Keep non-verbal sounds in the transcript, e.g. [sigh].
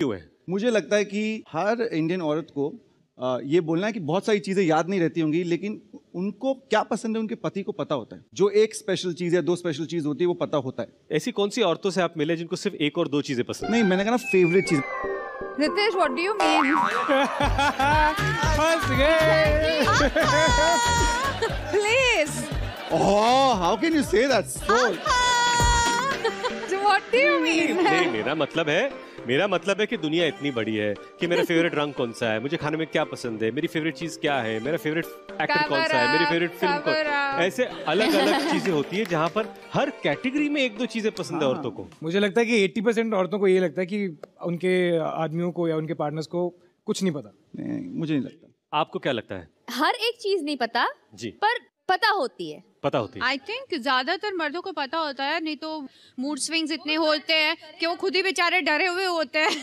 क्यों है? मुझे लगता है कि हर इंडियन औरत को आ, ये बोलना है कि बहुत सारी चीज़ें याद नहीं रहती होंगी लेकिन उनको क्या पसंद है उनके पति को पता होता है। जो एक स्पेशल चीज़ है दो स्पेशल चीज़ होती है वो पता होता है। ऐसी कौन सी औरतों से आप मिले जिनको सिर्फ़ एक और दो चीज़ें पसंद नहीं मैंने कहा ना फेवरेट चीज़। Ritesh, what do you mean? फंस गए। [laughs] Please. Oh how can you say that so So what do you mean? नहीं मेरा मतलब है मेरा मतलब है कि दुनिया इतनी बड़ी है कि मेरा फेवरेट रंग कौन सा है? मुझे खाने में क्या पसंद है? मेरी फेवरेट चीज़ क्या है? मेरा फेवरेट एक्टर कौन सा है? मेरी फेवरेट फ़िल्म कौन ऐसे अलग अलग चीज़ें होती है जहाँ पर हर कैटेगरी में एक दो चीज़ें पसंद है औरतों को। मुझे लगता है कि 80 परसेंट औरतों को ये लगता है कि उनके आदमियों को या उनके पार्टनर्स को कुछ नहीं पता। मुझे नहीं लगता। आपको क्या लगता है? हर एक चीज़ नहीं पता जी। पर पता होती है। पता होती है। आई थिंक ज़्यादातर मर्दों को पता होता है नहीं तो मूड स्विंग्स इतने होते हैं कि वो खुद ही बेचारे डरे हुए होते हैं।